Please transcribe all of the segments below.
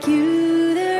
like you, there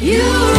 You.